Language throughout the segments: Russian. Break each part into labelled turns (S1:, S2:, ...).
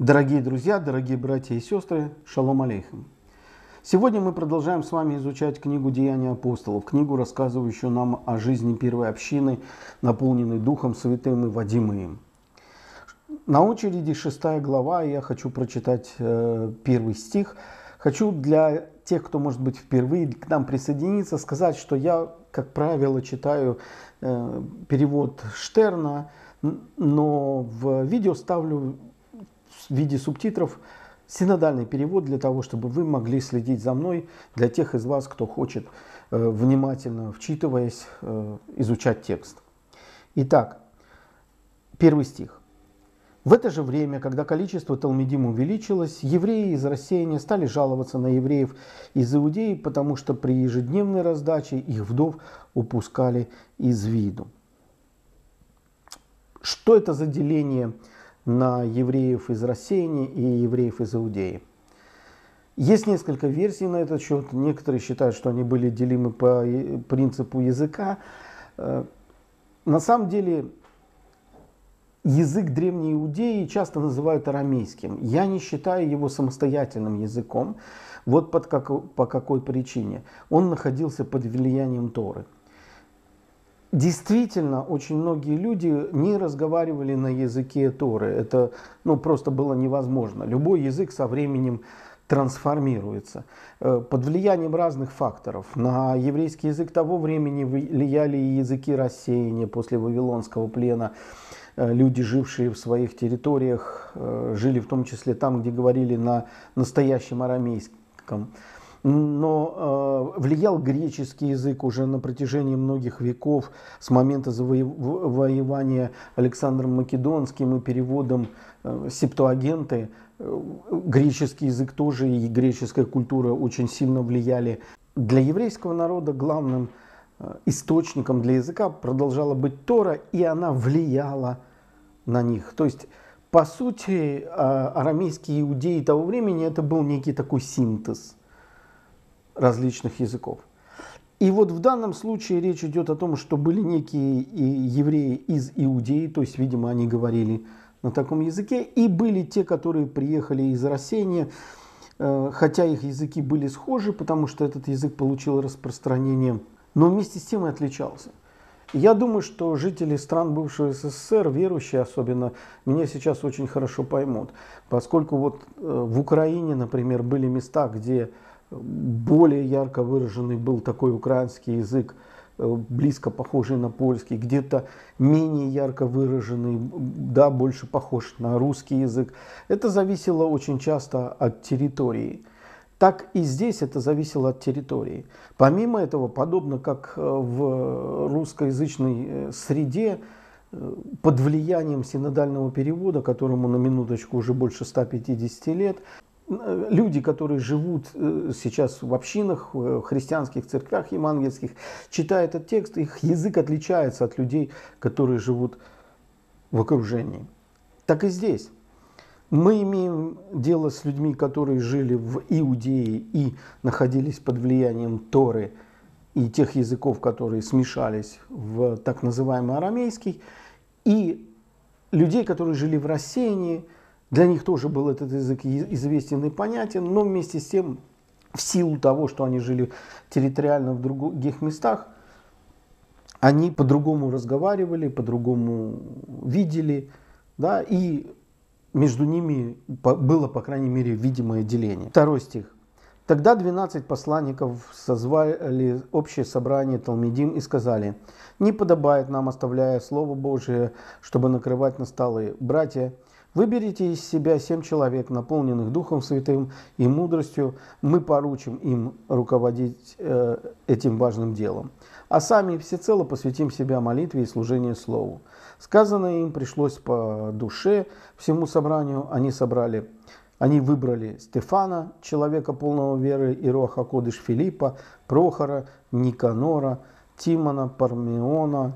S1: Дорогие друзья, дорогие братья и сестры, шалом алейхим. Сегодня мы продолжаем с вами изучать книгу «Деяния апостолов», книгу, рассказывающую нам о жизни первой общины, наполненной Духом Святым и им. На очереди шестая глава, я хочу прочитать э, первый стих. Хочу для тех, кто, может быть, впервые к нам присоединиться, сказать, что я, как правило, читаю э, перевод Штерна, но в видео ставлю в виде субтитров синодальный перевод для того, чтобы вы могли следить за мной, для тех из вас, кто хочет э, внимательно, вчитываясь, э, изучать текст. Итак, первый стих. В это же время, когда количество Талмедим увеличилось, евреи из рассеяния стали жаловаться на евреев из Иудеи, потому что при ежедневной раздаче их вдов упускали из виду. Что это за деление на евреев из рассеяния и евреев из Иудеи? Есть несколько версий на этот счет. Некоторые считают, что они были делимы по принципу языка. Э, на самом деле язык древней Иудеи часто называют арамейским. Я не считаю его самостоятельным языком. Вот под как, по какой причине. Он находился под влиянием Торы. Действительно, очень многие люди не разговаривали на языке Торы. Это ну, просто было невозможно. Любой язык со временем трансформируется. Э, под влиянием разных факторов. На еврейский язык того времени влияли и языки рассеяния после Вавилонского плена. Э, люди, жившие в своих территориях, э, жили в том числе там, где говорили на настоящем арамейском но э, влиял греческий язык уже на протяжении многих веков с момента завоевания Александром Македонским и переводом э, септуагенты. Э, греческий язык тоже и греческая культура очень сильно влияли. Для еврейского народа главным источником для языка продолжала быть Тора, и она влияла на них. То есть по сути, арамейские иудеи того времени это был некий такой синтез – различных языков. И вот в данном случае речь идет о том, что были некие евреи из Иудеи, то есть, видимо, они говорили на таком языке, и были те, которые приехали из рассеяния, э, хотя их языки были схожи, потому что этот язык получил распространение, но вместе с тем и отличался. Я думаю, что жители стран бывшего СССР, верующие особенно, меня сейчас очень хорошо поймут, поскольку вот э, в Украине, например, были места, где более ярко выраженный был такой украинский язык, э, близко похожий на польский, где-то менее ярко выраженный, да, больше похож на русский язык. Это зависело очень часто от территории. Так и здесь это зависело от территории. Помимо этого, подобно как э, в русскоязычной э, среде, под влиянием синодального перевода, которому на минуточку уже больше 150 лет, люди, которые живут э, сейчас в общинах, в христианских церквях евангельских, читая этот текст, их язык отличается от людей, которые живут в окружении. Так и здесь. Мы имеем дело с людьми, которые жили в Иудее и находились под влиянием Торы и тех языков, которые смешались в так называемый арамейский, и людей, которые жили в рассеянии, для них тоже был этот язык известен и понятен, но вместе с тем, в силу того, что они жили территориально в других местах, они по-другому разговаривали, по-другому видели, да, и между ними было, по крайней мере, видимое деление. Второй стих. Тогда 12 посланников созвали общее собрание Талмедим и сказали, «Не подобает нам, оставляя Слово Божие, чтобы накрывать на столы. Братья, Выберите из себя семь человек, наполненных Духом Святым и мудростью. Мы поручим им руководить э, этим важным делом. А сами всецело посвятим себя молитве и служению Слову. Сказанное им пришлось по душе всему собранию. Они собрали они выбрали Стефана, человека полного веры, и Роха Кодыш Филиппа, Прохора, Никанора, Тимона, Пармиона,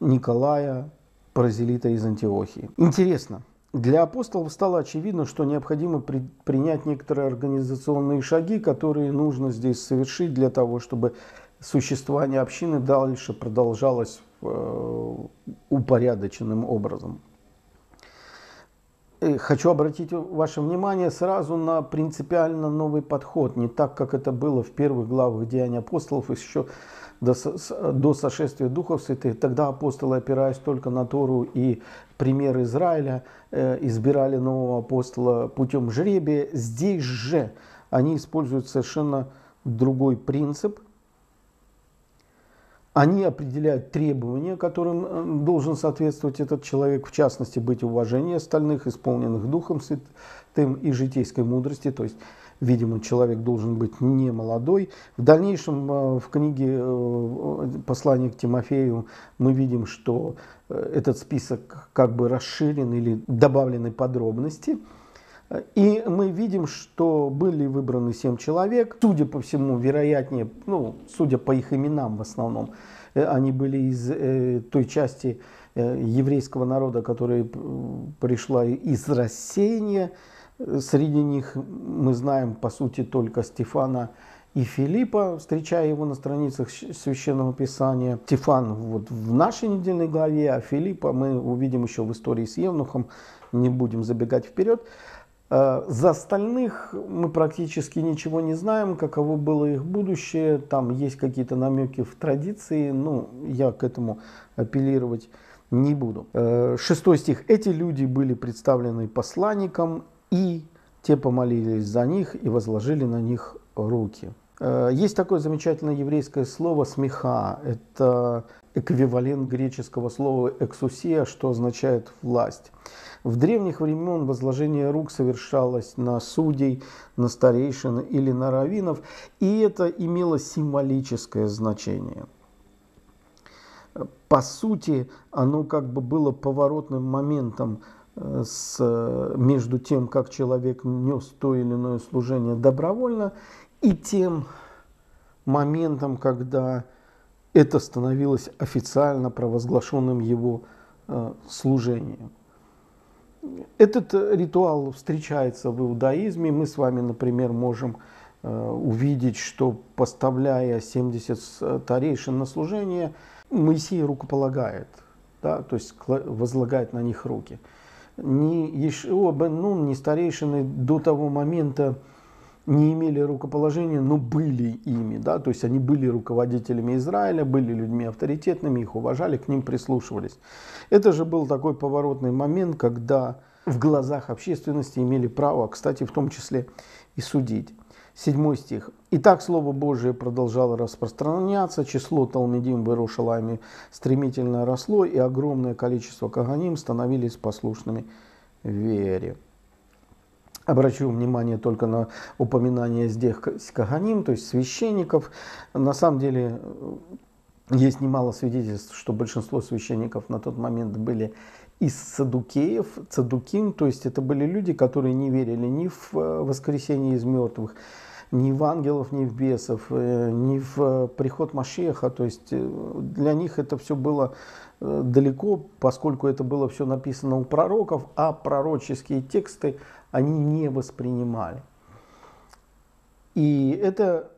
S1: Николая, Паразелита из Антиохии. Интересно, для апостолов стало очевидно, что необходимо при, принять некоторые организационные шаги, которые нужно здесь совершить для того, чтобы существование общины дальше продолжалось э, упорядоченным образом. Э, хочу обратить ваше внимание сразу на принципиально новый подход, не так, как это было в первых главах Деяний апостолов еще до, до сошествия Духов Святых. Тогда апостолы, опираясь только на Тору и пример Израиля, э, избирали нового апостола путем жребия. Здесь же они используют совершенно другой принцип. Они определяют требования, которым э, должен соответствовать этот человек, в частности, быть уважение остальных, исполненных Духом Святым и житейской мудрости, то есть видимо, человек должен быть не молодой. В дальнейшем э, в книге э, «Послание к Тимофею» мы видим, что этот список как бы расширен или добавлены подробности. И мы видим, что были выбраны семь человек. Судя по всему, вероятнее, ну, судя по их именам в основном, они были из э, той части э, еврейского народа, которая пришла из рассеяния. Среди них мы знаем, по сути, только Стефана и Филиппа, встречая его на страницах Священного Писания. Стефан вот в нашей недельной главе, а Филиппа мы увидим еще в истории с Евнухом, не будем забегать вперед. Э, за остальных мы практически ничего не знаем, каково было их будущее. Там есть какие-то намеки в традиции, ну, я к этому апеллировать не буду. Э, шестой стих. Эти люди были представлены посланником и те помолились за них и возложили на них руки. Э, есть такое замечательное еврейское слово «смеха». Это эквивалент греческого слова «эксусия», что означает «власть». В древних времен возложение рук совершалось на судей, на старейшин или на раввинов, и это имело символическое значение. По сути, оно как бы было поворотным моментом с, между тем, как человек нес то или иное служение добровольно, и тем моментом, когда это становилось официально провозглашенным его э, служением. Этот ритуал встречается в иудаизме. Мы с вами, например, можем э, увидеть, что поставляя 70 старейшин на служение, Моисей рукополагает, да, то есть возлагает на них руки ни Ешио бен Нун, ни старейшины до того момента не имели рукоположения, но были ими, да, то есть они были руководителями Израиля, были людьми авторитетными, их уважали, к ним прислушивались. Это же был такой поворотный момент, когда в глазах общественности имели право, кстати, в том числе и судить. Седьмой стих. «Итак, Слово Божие продолжало распространяться, число Талмедим в Иерушалайме стремительно росло, и огромное количество Каганим становились послушными вере». Обращу внимание только на упоминание здесь Каганим, то есть священников. На самом деле есть немало свидетельств, что большинство священников на тот момент были из садукеев, цадуким, то есть это были люди, которые не верили ни в э, воскресение из мертвых, ни в ангелов, ни в бесов, э, ни в э, приход Машеха. То есть э, для них это все было далеко, поскольку это было все написано у пророков, а пророческие тексты они не воспринимали. И это,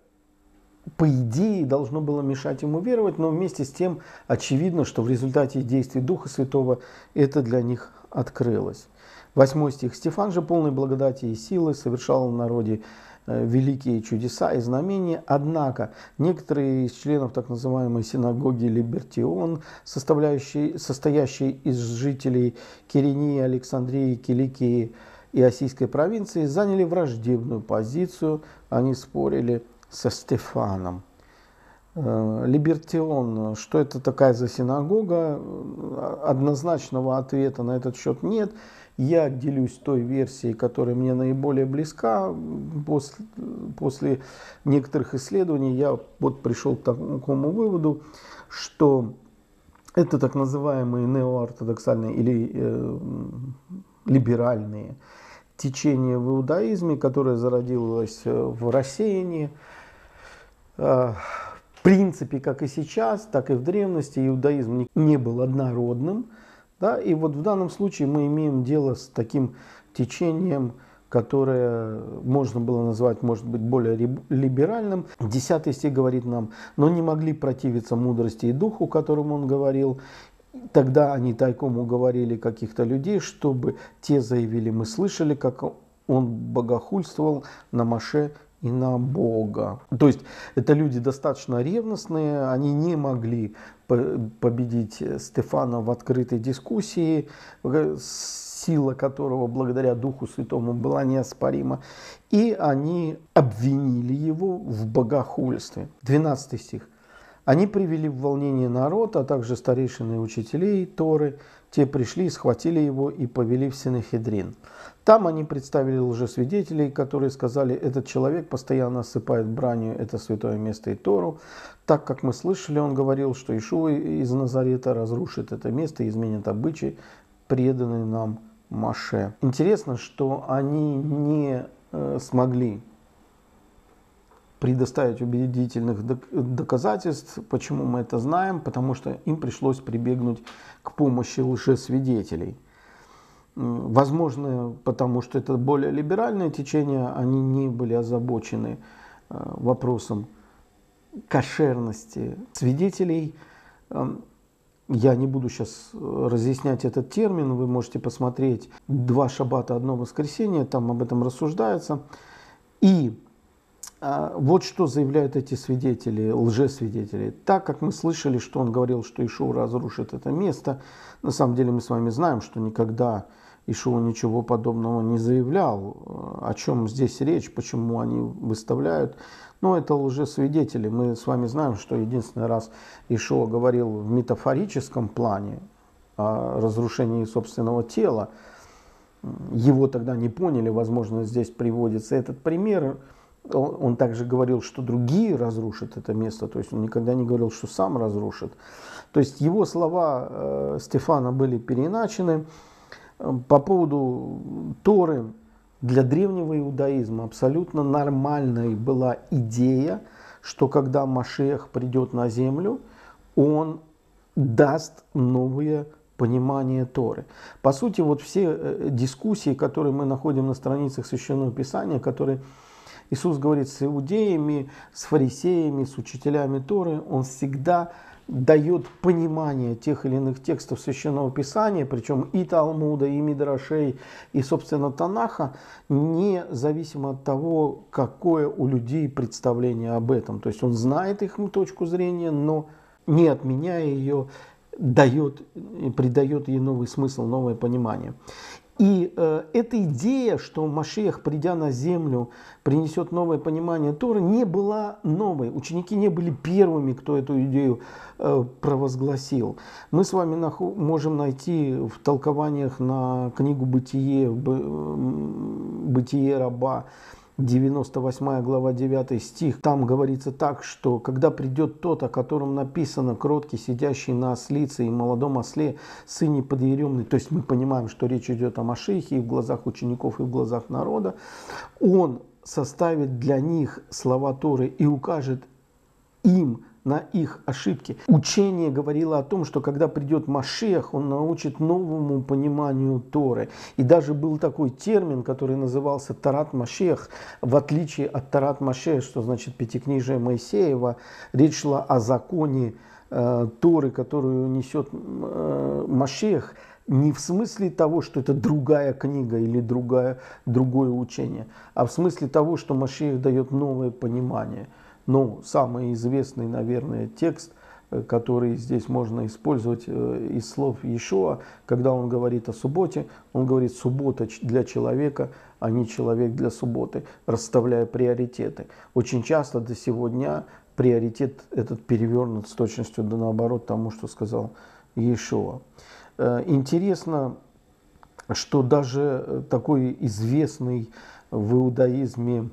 S1: по идее, должно было мешать ему веровать, но вместе с тем очевидно, что в результате действий Духа Святого это для них открылось. Восьмой стих. Стефан же полный благодати и силы совершал в народе Э, великие чудеса и знамения. Однако некоторые из членов так называемой синагоги Либертион, состоящие из жителей Кирении, Александрии, Киликии и Осийской провинции, заняли враждебную позицию. Они спорили со Стефаном. Э, Либертион, что это такая за синагога? Однозначного ответа на этот счет нет. Я делюсь той версией, которая мне наиболее близка. После, после некоторых исследований я вот пришел к такому выводу, что это так называемые неоортодоксальные или э, либеральные течения в иудаизме, которое зародилось э, в рассеянии. Э, в принципе, как и сейчас, так и в древности, иудаизм не был однородным. Да? И вот в данном случае мы имеем дело с таким течением, которое можно было назвать, может быть, более либеральным. Десятый стих говорит нам, но не могли противиться мудрости и духу, которым он говорил, Тогда они тайком уговорили каких-то людей, чтобы те заявили, мы слышали, как он богохульствовал на Маше и на Бога. То есть это люди достаточно ревностные, они не могли победить Стефана в открытой дискуссии, сила которого благодаря Духу Святому была неоспорима. И они обвинили его в богохульстве. 12 стих. Они привели в волнение народ, а также старейшины и учителей Торы. Те пришли, схватили его и повели в Синехидрин. Там они представили лжесвидетелей, которые сказали, этот человек постоянно осыпает бранью это святое место и Тору. Так как мы слышали, он говорил, что Ишуа из Назарета разрушит это место и изменит обычаи, преданные нам Маше. Интересно, что они не э, смогли предоставить убедительных доказательств. Почему мы это знаем? Потому что им пришлось прибегнуть к помощи лжесвидетелей. Возможно, потому что это более либеральное течение, они не были озабочены э, вопросом кошерности свидетелей. Эм, я не буду сейчас разъяснять этот термин, вы можете посмотреть «Два шаббата, одно воскресенье», там об этом рассуждается. И вот что заявляют эти свидетели, лжесвидетели. Так как мы слышали, что он говорил, что Ишуа разрушит это место, на самом деле мы с вами знаем, что никогда Ишуа ничего подобного не заявлял. О чем здесь речь, почему они выставляют. Но это лжесвидетели. Мы с вами знаем, что единственный раз Ишуа говорил в метафорическом плане о разрушении собственного тела. Его тогда не поняли, возможно, здесь приводится этот пример – он также говорил, что другие разрушат это место, то есть он никогда не говорил, что сам разрушит. То есть его слова э, Стефана были переиначены. По поводу Торы, для древнего иудаизма абсолютно нормальной была идея, что когда Машех придет на землю, он даст новые понимание Торы. По сути, вот все э, дискуссии, которые мы находим на страницах Священного Писания, которые Иисус говорит с иудеями, с фарисеями, с учителями Торы. Он всегда дает понимание тех или иных текстов Священного Писания, причем и Талмуда, и Мидрашей, и, собственно, Танаха, независимо от того, какое у людей представление об этом. То есть он знает их точку зрения, но не отменяя ее, дает, придает ей новый смысл, новое понимание. И э, эта идея, что Машех, придя на землю, принесет новое понимание Торы, не была новой. Ученики не были первыми, кто эту идею э, провозгласил. Мы с вами нах- можем найти в толкованиях на книгу «Бытие», «Бытие раба», 98 глава 9 стих, там говорится так, что когда придет тот, о котором написано, кроткий, сидящий на ослице и молодом осле, сыне подъеремный, то есть мы понимаем, что речь идет о Машихе и в глазах учеников, и в глазах народа, он составит для них слова Торы и укажет им на их ошибки. Учение говорило о том, что когда придет Машех, он научит новому пониманию Торы. И даже был такой термин, который назывался Тарат Машех, в отличие от Тарат Машех, что значит Пятикнижие Моисеева, речь шла о законе э, Торы, которую несет э, Машех, не в смысле того, что это другая книга или другая, другое учение, а в смысле того, что Машех дает новое понимание – ну, самый известный, наверное, текст, э, который здесь можно использовать э, из слов Иешуа, когда он говорит о субботе, он говорит суббота для человека, а не человек для субботы, расставляя приоритеты. Очень часто до сегодня приоритет этот перевернут с точностью до наоборот тому, что сказал Иешуа. Э, интересно, что даже такой известный в иудаизме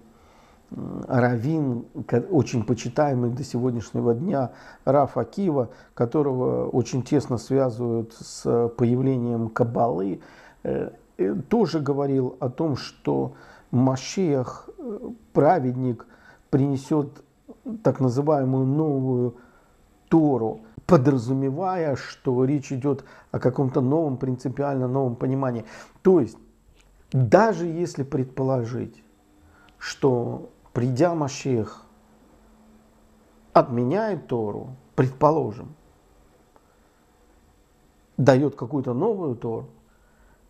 S1: раввин, очень почитаемый до сегодняшнего дня Раф Акива, которого очень тесно связывают с появлением Кабалы, э, э, тоже говорил о том, что Машех, э, праведник, принесет так называемую новую Тору, подразумевая, что речь идет о каком-то новом, принципиально новом понимании. То есть, даже если предположить, что придя Машех, отменяет Тору, предположим, дает какую-то новую Тору,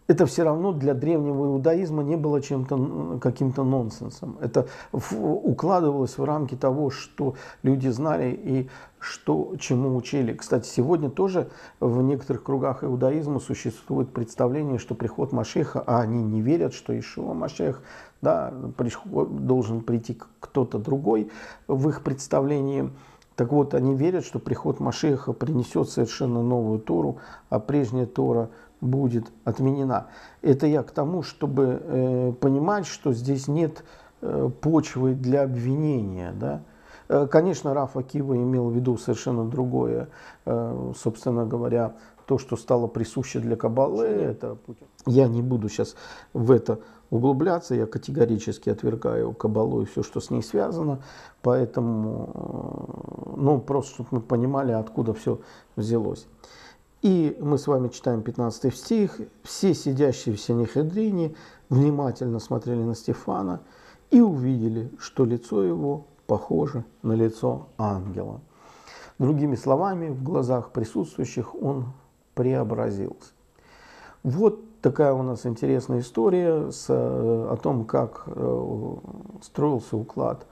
S1: это все равно для древнего иудаизма не было чем-то каким-то нонсенсом. Это в, укладывалось в рамки того, что люди знали и что, чему учили. Кстати, сегодня тоже в некоторых кругах иудаизма существует представление, что приход Машеха, а они не верят, что Ишуа Машех, да, должен прийти кто-то другой в их представлении. Так вот, они верят, что приход Машеха принесет совершенно новую Тору, а прежняя Тора – будет отменена. Это я к тому, чтобы э, понимать, что здесь нет э, почвы для обвинения. Да? Э, конечно, Раф Акива имел в виду совершенно другое, э, собственно говоря, то, что стало присуще для Кабалы, это. Я не буду сейчас в это углубляться, я категорически отвергаю Кабалу и все, что с ней связано, поэтому, э, ну, просто, чтобы мы понимали, откуда все взялось. И мы с вами читаем 15 стих. Все сидящие в Синехедрине внимательно смотрели на Стефана и увидели, что лицо его похоже на лицо ангела. Другими словами, в глазах присутствующих он преобразился. Вот такая у нас интересная история с, о том, как э, строился уклад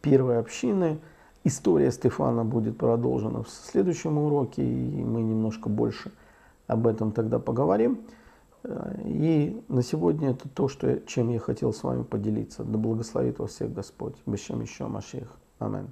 S1: первой общины – История Стефана будет продолжена в следующем уроке, и мы немножко больше об этом тогда поговорим. И на сегодня это то, что, чем я хотел с вами поделиться. Да благословит вас всех Господь. Бешем еще Машех. Аминь.